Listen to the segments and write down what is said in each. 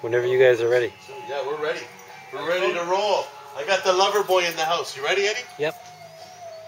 Whenever you guys are ready. Yeah, we're ready. We're ready to roll. I got the lover boy in the house. You ready, Eddie? Yep.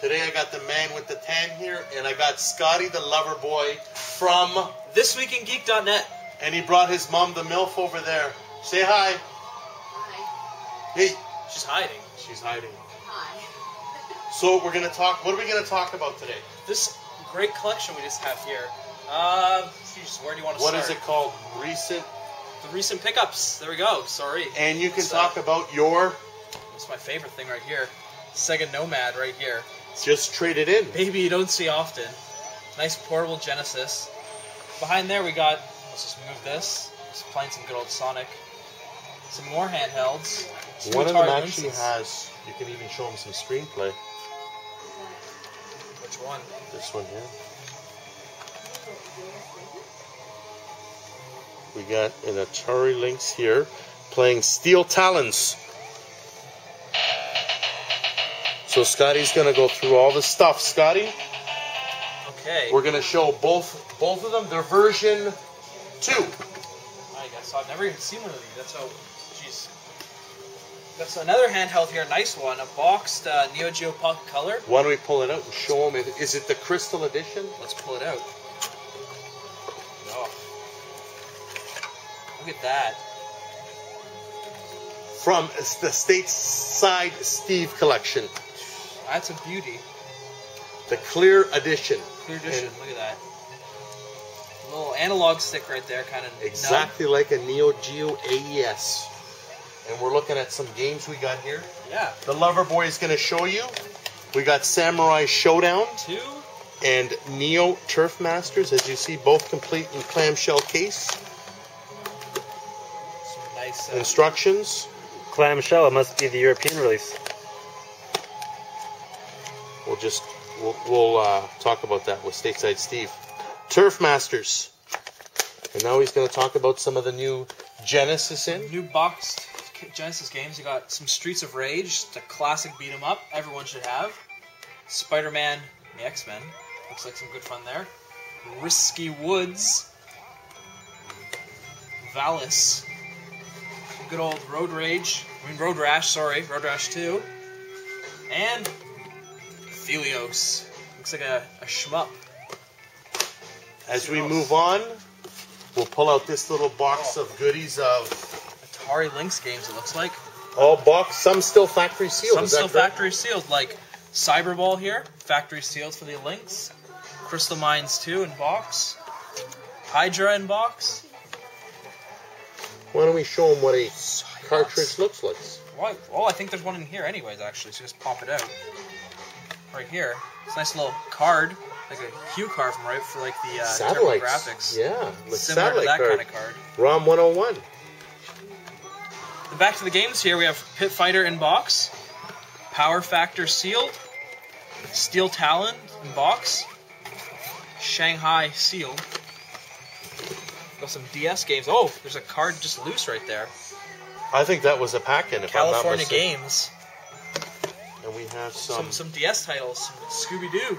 Today I got the man with the tan here, and I got Scotty the lover boy from, ThisWeekinGeek.net. and he brought his mom, the MILF, over there. Say hi. Hi. Hey, She's hiding. she's hiding. Hi. so we're gonna talk. What are we gonna talk about today? This great collection we just have here. Uh, geez, where do you want to What start? What is it called? Recent, The recent pickups. There we go. Sorry. and you can talk uh, about your It's my favorite thing right here. Sega Nomad right here. just traded in. Baby you don't see often. Nice portable Genesis. Behind there we got, let's just move this. Just playing some good old Sonic. Some more handhelds. Two One of them actually has. You can even show them some screenplay. Which one? This one here. We got an Atari Lynx here playing Steel Talons. So Scotty's gonna go through all the stuff. Scotty, Okay. we're gonna show both both of them. They're version two. I guess I've never even seen one of these. That's how, jeez. That's another handheld here, nice one, a boxed uh, Neo Geo Pocket Color. Why don't we pull it out and show them? Is it the Crystal Edition? Let's pull it out. Look at that. From the Stateside Steve collection, That's a beauty. the Clear Edition. Clear edition. And Look at that. Little analog stick right there, kind of exactly like a Neo Geo AES. And we're looking at some games we got here. Yeah. The Lover Boy is going to show you. We got Samurai Shodown Two. and Neo Turf Masters, as you see, both complete in clamshell case. Instructions. Clamshell, it must be the European release. We'll just we'll, we'll uh, talk about that with Stateside Steve. Turf Masters. And now he's going to talk about some of the new Genesis in. new boxed Genesis games. You got some Streets of Rage, the classic beat 'em up. Everyone should have. Spider-Man, the X-Men. Looks like some good fun there. Risky Woods. Valis. Good old Road Rage. I mean Road Rash. Sorry, Road Rash 2. And Thelios. Looks like a, a shmup. As we move on, we'll pull out this little box of goodies of Atari Lynx games. It looks like. all box, some still factory sealed. Some still correct? factory sealed, like Cyberball here, factory sealed for the Lynx. Crystal Mines 2 in box. Hydra in box. Why don't we show them what a cartridge looks like? Why? Oh, I think there's one in here, anyways. Actually, so just pop it out. Right here. It's a nice little card, like a cue card from right for like the uh, Satellites. graphics. Yeah, like Similar satellite to that card. kind of card. ROM 101. The back to the games here, we have Pit Fighter in box, Power Factor sealed, Steel Talon in box, Shanghai sealed. Got some DS games. Oh, there's a card just loose right there. I think that was a pack-in, if I'm not California mistaken. Games. And we have some, Some some DS titles. Some Scooby Doo.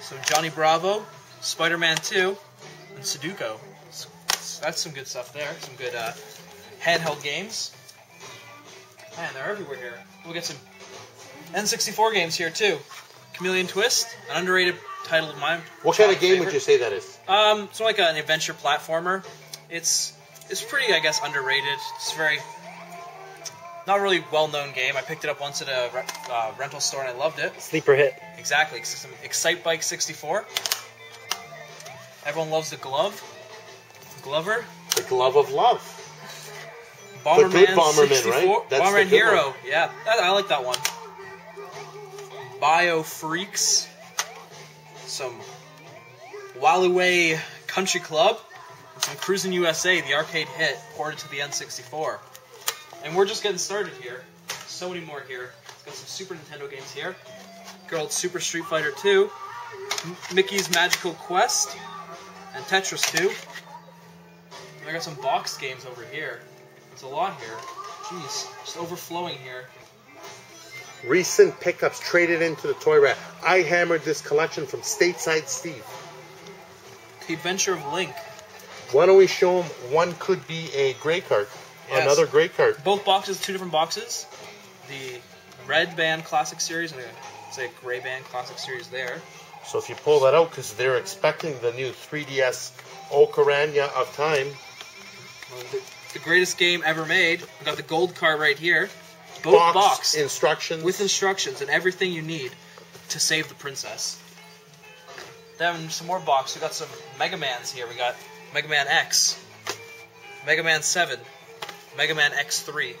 Some Johnny Bravo, Spider Man 2, and Sudoku. So that's some good stuff there. Some good uh, handheld games. Man, they're everywhere here. We'll get some N64 games here too. Chameleon Twist, an underrated title of mine. What kind of child game would you say that is? Um, it's like an adventure platformer. It's it's pretty, I guess, underrated. It's very not really well-known game. I picked it up once at a re- uh, rental store and I loved it. Sleeper hit. Exactly. It's Excitebike 64. Everyone loves the glove. Glover. The Glove of Love. Bomberman good Bomberman, 64. right? That's the Bomberman good Hero. one. Yeah, that, I like that one. Bio Freaks. Some Waialae Country Club. And some Cruis'n USA, the arcade hit, ported to the N64. And we're just getting started here. So many more here. Got some Super Nintendo games here. Old Super Street Fighter 2. Mickey's Magical Quest. And Tetris 2. And I got some boxed games over here. There's a lot here. Jeez, just overflowing here. Recent pickups traded into the Toyratt. I hammered this collection from Stateside Steve. The Adventure of Link. Why don't we show them one could be a gray card, Yes. another gray card. Both boxes, two different boxes. The red band classic series and it's a say gray band classic series there. So if you pull that out, because they're expecting the new 3DS Ocarina of Time. The, the greatest game ever made. We got the gold card right here. Both box, box instructions. with instructions and everything you need to save the princess. Then some more box. We got some Mega Mans here. We got Mega Man X, Mega Man 7, Mega Man X3.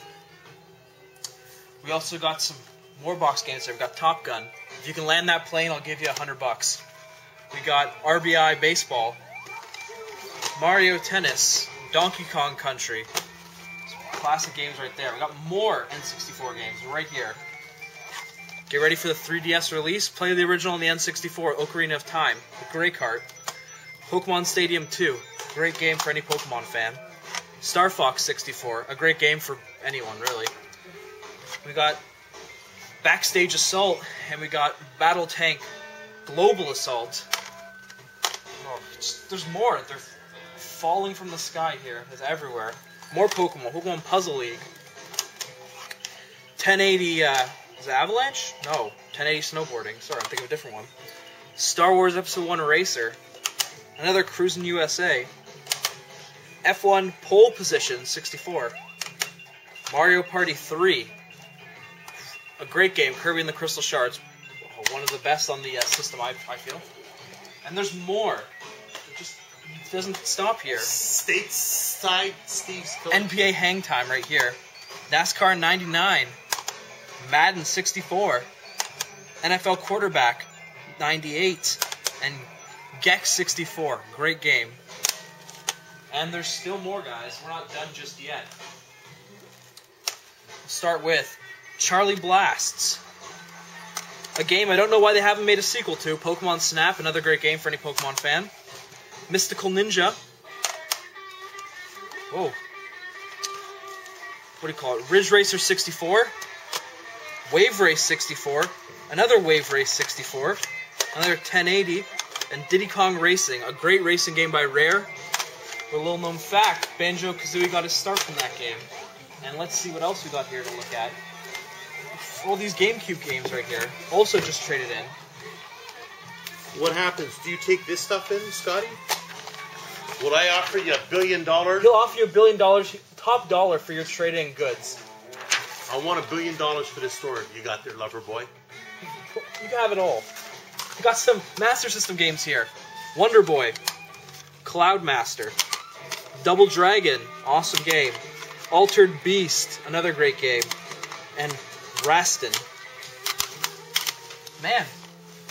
We also got some more box games here. We got Top Gun. If you can land that plane, I'll give you a hundred bucks. We got RBI Baseball, Mario Tennis, Donkey Kong Country. Classic games right there. We got more N64 games right here. Get ready for the 3DS release. Play the original on the N64, Ocarina of Time, the Gray Cart. Pokemon Stadium 2, great game for any Pokemon fan. Star Fox 64, a great game for anyone, really. We got Backstage Assault, and we got Battle Tank Global Assault. Oh, there's more. They're falling from the sky here. It's everywhere. More Pokemon. Pokemon Puzzle League. 1080, uh, is it Avalanche? No. 1080 Snowboarding. Sorry, I'm thinking of a different one. Star Wars Episode 1 Racer. Another Cruis'n USA. F1 Pole Position 64. Mario Party 3. A great game, Kirby and the Crystal Shards. One of the best on the uh, system, I, I feel. And there's more. It doesn't stop here. Stateside Steve's NBA Hang Time right here. NASCAR 99. Madden 64. NFL Quarterback 98. And Gex 64. Great game. And there's still more, guys. We're not done just yet. We'll start with Charlie Blast's. A game I don't know why they haven't made a sequel to. Pokemon Snap, another great game for any Pokemon fan. Mystical Ninja. Whoa. What do you call it? Ridge Racer 64. Wave Race 64. Another Wave Race 64. Another 1080. And Diddy Kong Racing, a great racing game by Rare. With a little known fact, Banjo Kazooie got his start from that game. And let's see what else we got here to look at. All these GameCube games right here. Also just traded in. What happens? Do you take this stuff in, Scotty? Would I offer you a billion dollars? He'll offer you a billion dollars, top dollar for your trade-in goods. I want a billion dollars for this store you got there, lover boy. You can have it all. We got some Master System games here. Wonder Boy, Cloud Master, Double Dragon, awesome game. Altered Beast, another great game. And Rastan. Man,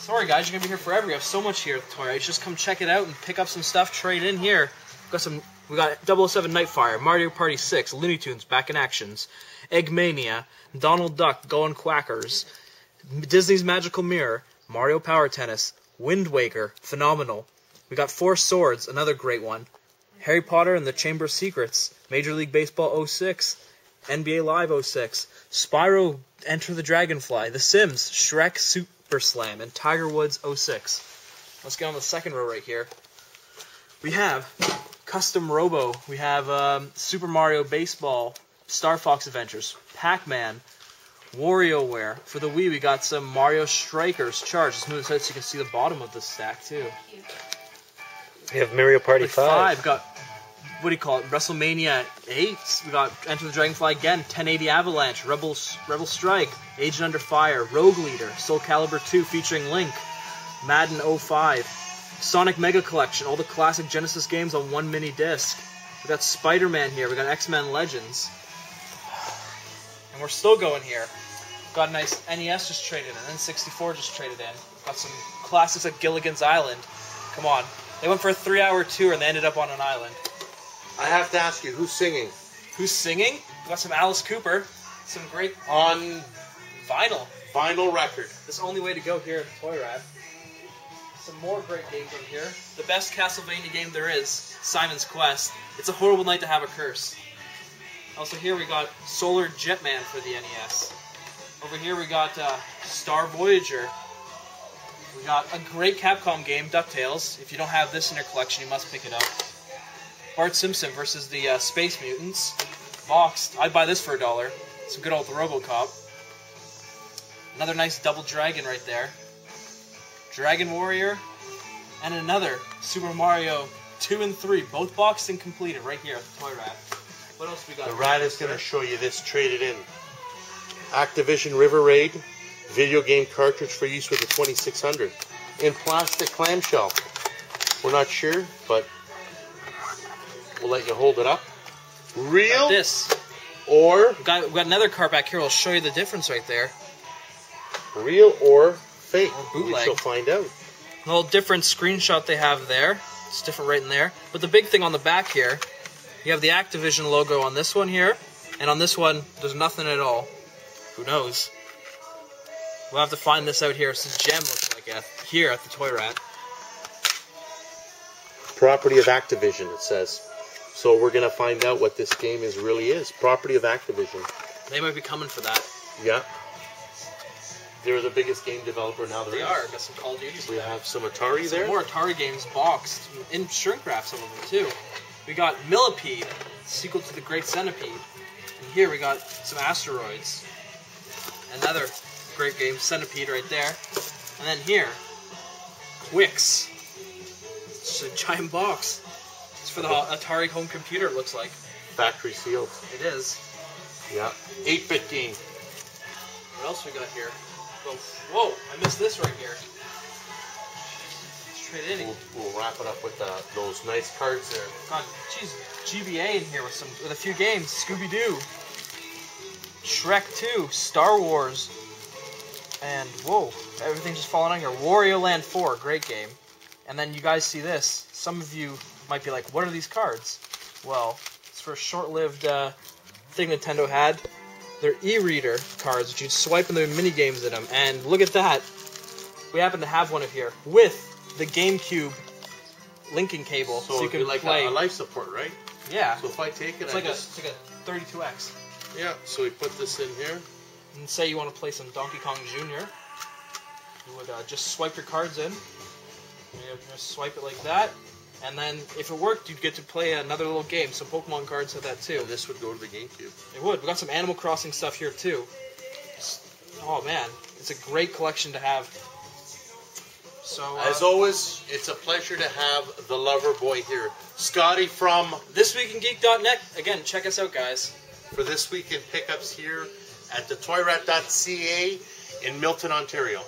sorry guys, you're gonna be here forever. We have so much here at the Toy Rights. Just come check it out and pick up some stuff, trade in here. We got some. We got 007 Nightfire, Mario Party 6, Looney Tunes back in actions, Eggmania, Donald Duck going quackers, Disney's Magical Mirror, Mario Power Tennis, Wind Waker, phenomenal. We got Four Swords, another great one. Harry Potter and the Chamber of Secrets, Major League Baseball 06, NBA Live 06, Spyro Enter the Dragonfly, The Sims, Shrek Super Slam, and Tiger Woods 06. Let's get on the second row right here. We have Custom Robo, we have um, Super Mario Baseball, Star Fox Adventures, Pac Man, WarioWare. For the Wii, we got some Mario Strikers Charge. Let's move this out so you can see the bottom of the stack, too. We have Mario Party Like 5. five. Got what do you call it? WrestleMania eight. We got Enter the Dragonfly again. 1080 Avalanche. Rebel Rebel Strike. Agent Under Fire. Rogue Leader. Soul Calibur 2 featuring Link. Madden 05. Sonic Mega Collection. All the classic Genesis games on one mini disc. We got Spider-Man here. We got X-Men Legends. And we're still going here. Got a nice NES just traded in. N64 just traded in. Got some classics like Gilligan's Island. Come on. They went for a three-hour tour and they ended up on an island. I have to ask you, who's singing? Who's singing? We got some Alice Cooper. Some great On vinyl. vinyl record. This is the only way to go here at the Toyratt. Some more great games in here. The best Castlevania game there is, Simon's Quest. It's a horrible night to have a curse. Also here we got Solar Jetman for the NES. Over here we got uh, Star Voyager. We got a great Capcom game, DuckTales. If you don't have this in your collection, you must pick it up. Bart Simpson versus the uh, Space Mutants. Boxed. I'd buy this for a dollar. Some good old RoboCop. Another nice double dragon right there. Dragon Warrior. And another Super Mario 2 and 3. Both boxed and completed right here at the Toyratt. What else we got? The rat is going to show you this traded in. Activision River Raid video game cartridge for use with the 2600 in plastic clamshell. We're not sure, but we'll let you hold it up. Real This. or We've got, we've got another card back here. I'll show you the difference right there. real or fake. Or bootleg. We shall find out. A little different screenshot they have there. It's different right in there. But the big thing on the back here, you have the Activision logo on this one here, and on this one, there's nothing at all. Who knows? We'll have to find this out here. It's a gem looks like at, here at the Toyratt. Property of Activision, it says. So we're gonna find out what this game is really is. Property of Activision. They might be coming for that. Yeah. They're the biggest game developer now there They is. are. Got some Call of Duties. We have some Atari Some there. more Atari games boxed in shrink wrap, some of them too. We got Millipede, sequel to the Great Centipede. And here we got some asteroids. Another great game, Centipede right there. And then here, Wix. It's a giant box. For the Atari home computer, it looks like. Factory sealed. It is. Yeah. 8-bit game. What else we got here? Oh, whoa, I missed this right here. Straight in. We'll, we'll wrap it up with uh, those nice cards there. God, jeez, GBA in here with some with a few games. Scooby Doo, Shrek 2, Star Wars, and whoa, everything's just falling on here. Wario Land 4, great game. And then you guys see this. Some of you might be like, "What are these cards?" Well, it's for a short-lived uh, thing Nintendo had. They're e-reader cards, which you'd swipe and there mini games in them. And look at that, we happen to have one of here with the GameCube linking cable, So, so, you can be like play. a, a life support, right? Yeah. So if I take it, It's I like a it's like a 32x. yeah. So we put this in here. And say you want to play some Donkey Kong Jr. You would uh, just swipe your cards in. You just swipe it like that, and then if it worked, you'd get to play another little game. Some Pokemon cards have that too. And this would go to the GameCube. It would. We got some Animal Crossing stuff here too. Oh man, it's a great collection to have. So uh, As always, it's a pleasure to have the lover boy here, Scotty from this week in Geek.net. Again, check us out, guys. for this week in pickups here at the toyratt.ca in Milton, Ontario.